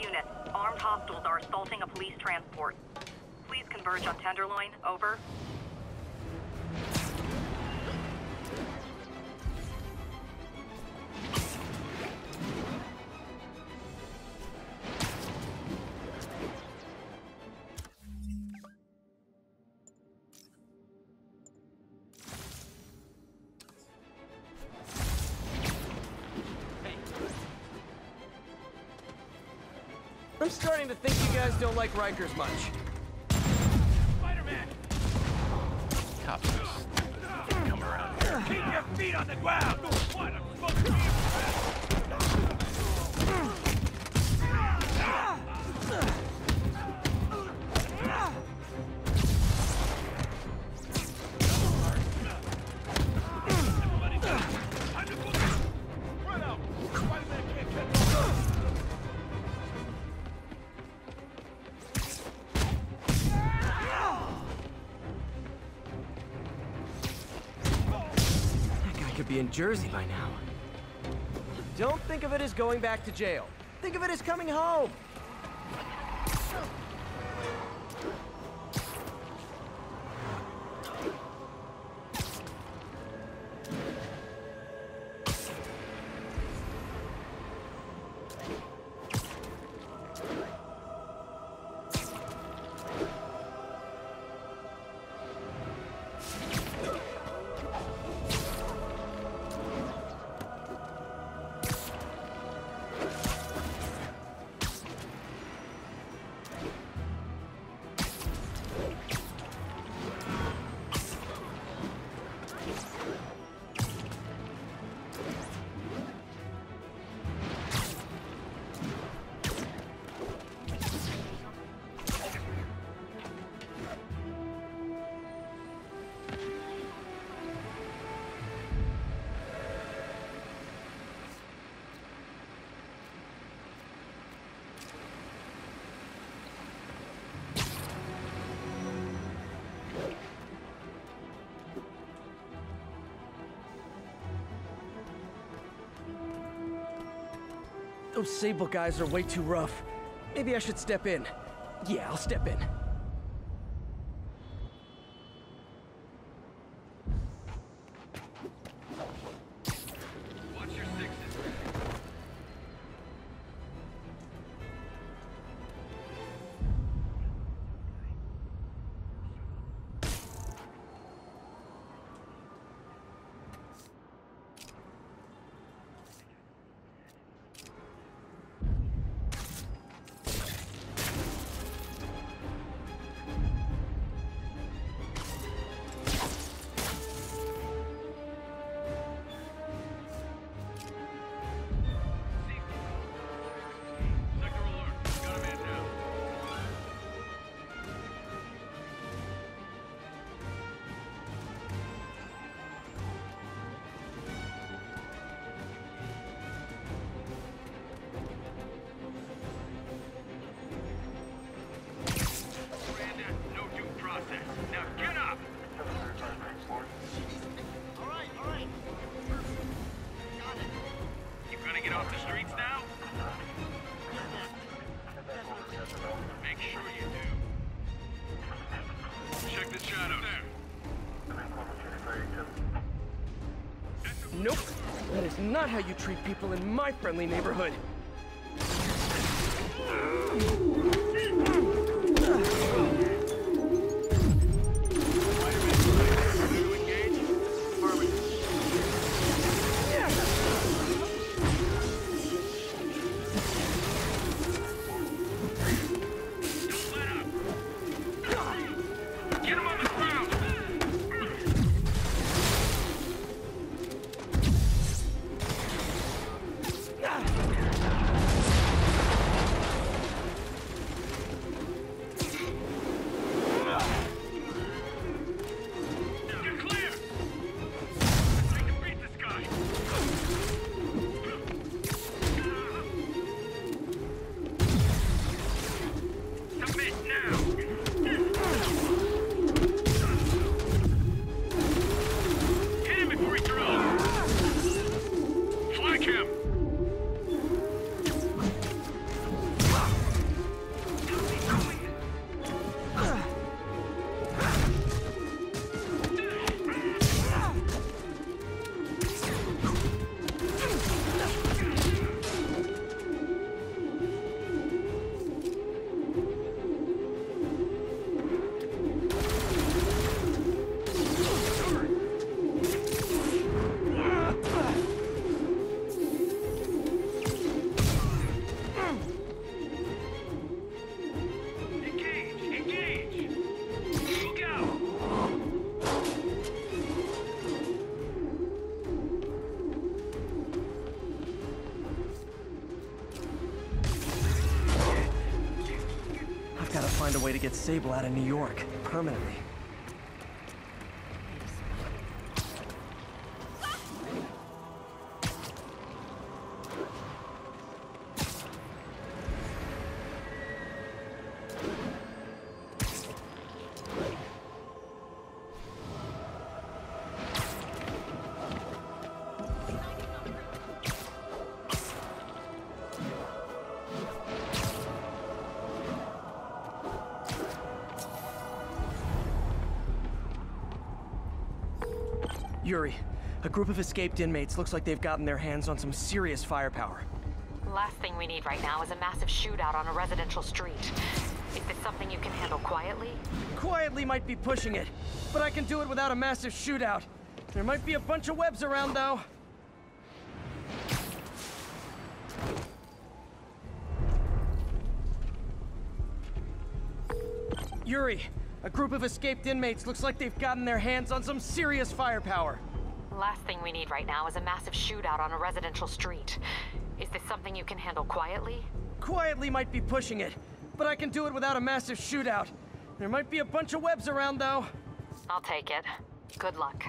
units. Armed hostiles are assaulting a police transport. Please converge on Tenderloin. Over. Starting to think you guys don't like Rikers much. Spider-Man! Cops. Come around here. Keep your feet on the ground! Could be in Jersey by now. Don't think of it as going back to jail. Think of it as coming home. Those Sable guys are way too rough. Maybe I should step in. Yeah, I'll step in. Not how you treat people in my friendly neighborhood. Way to get Sable out of New York, permanently. Yuri, a group of escaped inmates looks like they've gotten their hands on some serious firepower. Last thing we need right now is a massive shootout on a residential street. Is this something you can handle quietly? Quietly might be pushing it, but I can do it without a massive shootout. There might be a bunch of webs around, though. Yuri, a group of escaped inmates looks like they've gotten their hands on some serious firepower. Last thing we need right now is a massive shootout on a residential street. Is this something you can handle quietly? Quietly might be pushing it, but I can do it without a massive shootout. There might be a bunch of webs around, though. I'll take it. Good luck.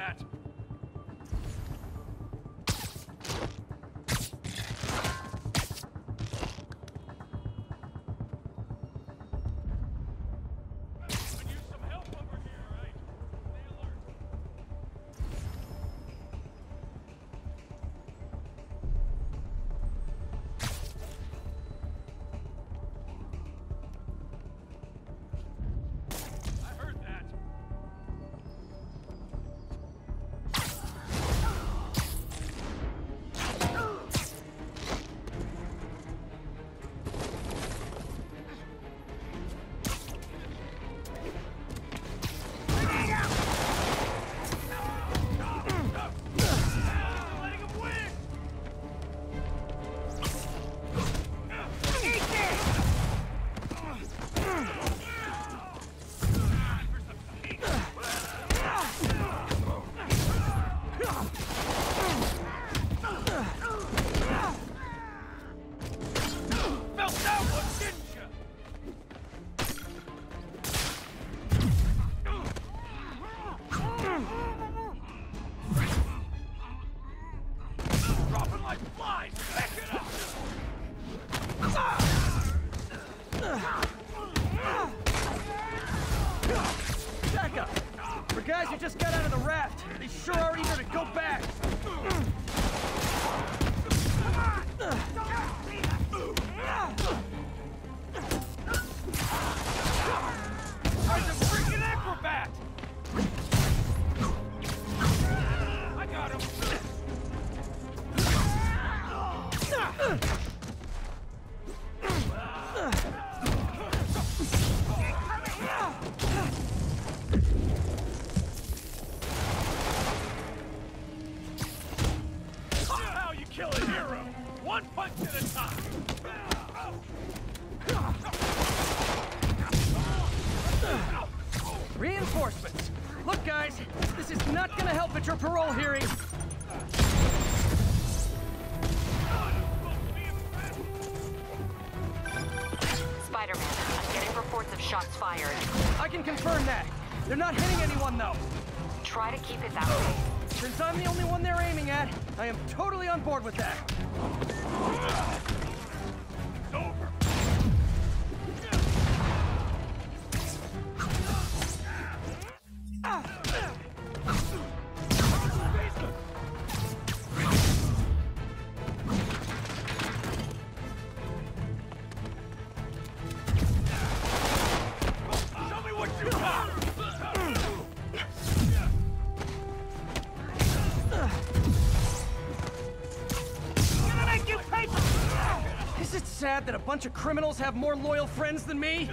That. Back up! For guys who just got out of the raft, they sure are eager to go back! They're not hitting anyone, though. Try to keep it that way. Since I'm the only one they're aiming at, I am totally on board with that. Bunch of criminals have more loyal friends than me?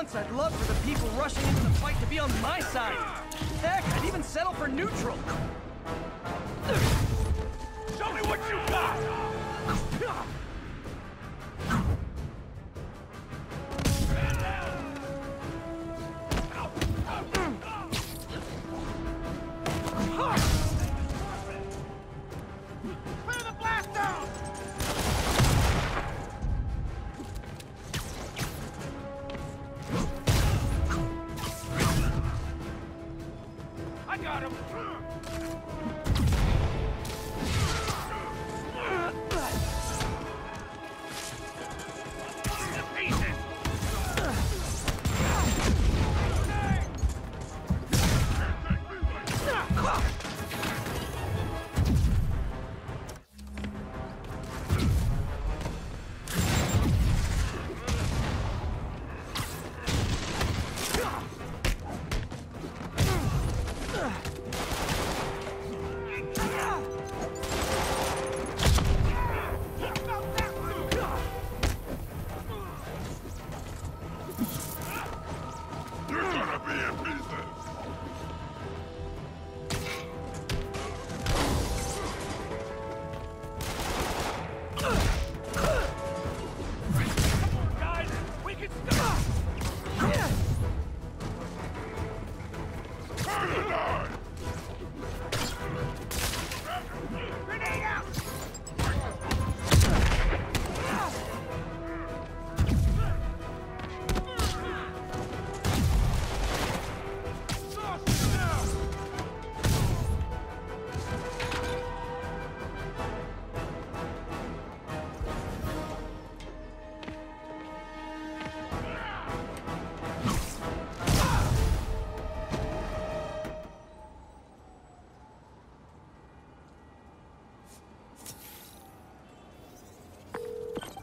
Once, I'd love for the people rushing into the fight to be on my side. Heck, I'd even settle for neutral.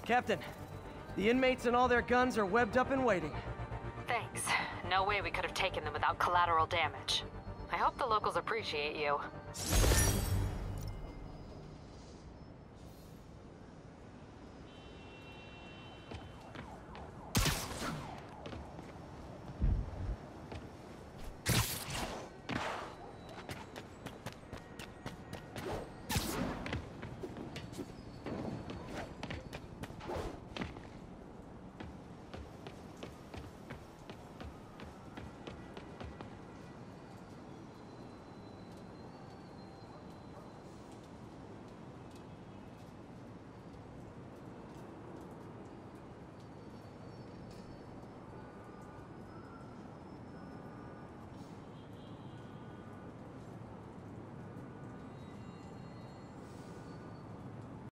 Captain, the inmates and all their guns are webbed up and waiting. Thanks. No way we could have taken them without collateral damage. I hope the locals appreciate you.